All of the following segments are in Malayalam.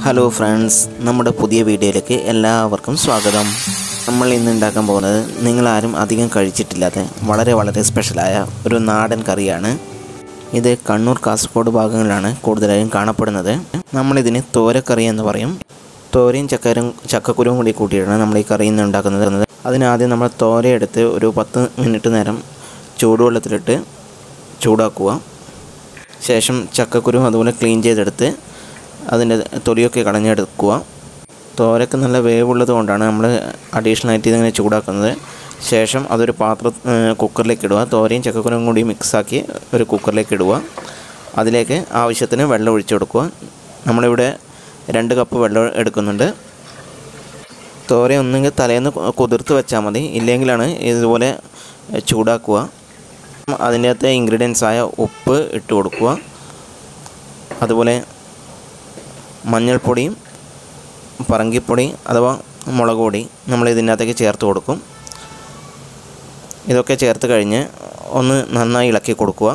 ഹലോ ഫ്രണ്ട്സ് നമ്മുടെ പുതിയ വീഡിയോയിലേക്ക് എല്ലാവർക്കും സ്വാഗതം. നമ്മൾ ഇന്ന് ഉണ്ടാക്കാൻ പോകുന്നത് നിങ്ങളാരും അധികം കഴിച്ചിട്ടില്ലാത്ത വളരെ വളരെ സ്പെഷ്യലായ ഒരു നാടൻ കറിയാണ്. ഇത് കണ്ണൂർ കാസർഗോഡ് ഭാഗങ്ങളിലാണ് കൂടുതലായും കാണപ്പെടുന്നത്. നമ്മളിതിന് തോരക്കറി എന്ന് പറയും. തോരയും ചക്കരും ചക്കക്കുരുവും കൂടി കൂട്ടിയിട്ടാണ് നമ്മൾ ഈ കറി ഇന്ന് ഉണ്ടാക്കുന്നത് അതിനാദ്യം നമ്മൾ തോരയെടുത്ത് ഒരു പത്ത് മിനിറ്റ് നേരം ചൂടുവെള്ളത്തിലിട്ട് ചൂടാക്കുക. ശേഷം ചക്കക്കുരും അതുപോലെ ക്ലീൻ ചെയ്തെടുത്ത് അതിന്റെ തൊലിയൊക്കെ കളഞ്ഞെടുക്കുക. തോരക്ക് നല്ല വേവുള്ളത് കൊണ്ടാണ് നമ്മൾ അഡീഷണൽ ആയിട്ട് ഇതിങ്ങനെ ചൂടാക്കുന്നത്. ശേഷം അതൊരു പാത്ര കുക്കറിലേക്ക് ഇടുക. തോരയും ചക്കക്കുരും കൂടി മിക്സാക്കി ഒരു കുക്കറിലേക്ക് ഇടുക. അതിലേക്ക് ആവശ്യത്തിന് വെള്ളം ഒഴിച്ചു കൊടുക്കുക. നമ്മളിവിടെ രണ്ട് കപ്പ് വെള്ളം എടുക്കുന്നുണ്ട്. തോര ഒന്നെങ്കിൽ തലേന്ന് കുതിർത്ത് വെച്ചാൽ മതി. ഇല്ലെങ്കിലാണ് ഇതുപോലെ ചൂടാക്കുക. അതിന്റെ അകത്തെ ഇൻഗ്രീഡിയൻസായ ഉപ്പ് ഇട്ട് കൊടുക്കുക. അതുപോലെ മഞ്ഞൾപ്പൊടിയും പറങ്കിപ്പൊടി അഥവാ മുളക് പൊടി നമ്മൾ ഇതിനകത്തേക്ക് ചേർത്ത് കൊടുക്കും. ഇതൊക്കെ ചേർത്ത് കഴിഞ്ഞ് ഒന്ന് നന്നായി ഇളക്കി കൊടുക്കുക.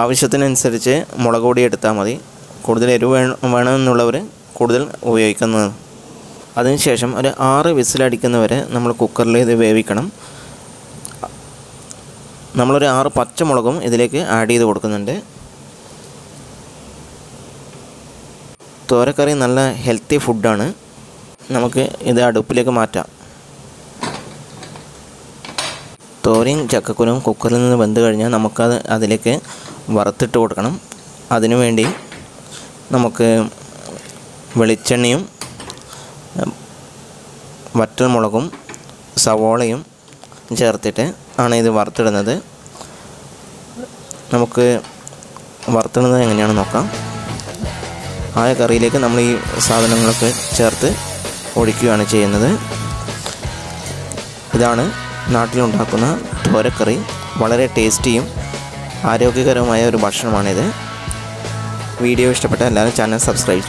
ആവശ്യത്തിനനുസരിച്ച് മുളക് പൊടി എടുത്താൽ മതി. കൂടുതൽ എരിവ് വേണം വേണമെന്നുള്ളവർ കൂടുതൽ ഉപയോഗിക്കുന്നത്. അതിനുശേഷം ഒരു ആറ് വിസിലടിക്കുന്നവരെ നമ്മൾ കുക്കറിൽ ഇത് വേവിക്കണം. നമ്മളൊരു ആറ് പച്ചമുളകും ഇതിലേക്ക് ആഡ് ചെയ്ത് കൊടുക്കുന്നുണ്ട്. തോരക്കറി നല്ല ഹെൽത്തി ഫുഡാണ് നമുക്ക് ഇത് അടുപ്പിലേക്ക് മാറ്റാം. തോരയും ചക്കക്കുരും കുക്കറിൽ നിന്ന് വെന്ത് കഴിഞ്ഞാൽ നമുക്കത് അതിലേക്ക് വറുത്തിട്ട് കൊടുക്കണം. അതിനു വേണ്ടി നമുക്ക് വെളിച്ചെണ്ണയും വറ്റൽമുളകും സവോളയും ചേർത്തിട്ട് ആണ് ഇത് വറുത്തിടുന്നത്. നമുക്ക് വറുത്തിടുന്നത് എങ്ങനെയാണെന്ന് നോക്കാം. ആയ കറിയിലേക്ക് നമ്മൾ ഈ സാധനങ്ങളൊക്കെ ചേർത്ത് ഒഴിക്കുകയാണ് ചെയ്യുന്നത്. ഇതാണ് നാട്ടിലുണ്ടാക്കുന്ന തോരക്കറി. വളരെ ടേസ്റ്റിയും ആരോഗ്യകരവുമായ ഒരു ഭക്ഷണമാണിത്. വീഡിയോ ഇഷ്ടപ്പെട്ട എല്ലാവരും ചാനൽ സബ്സ്ക്രൈബ്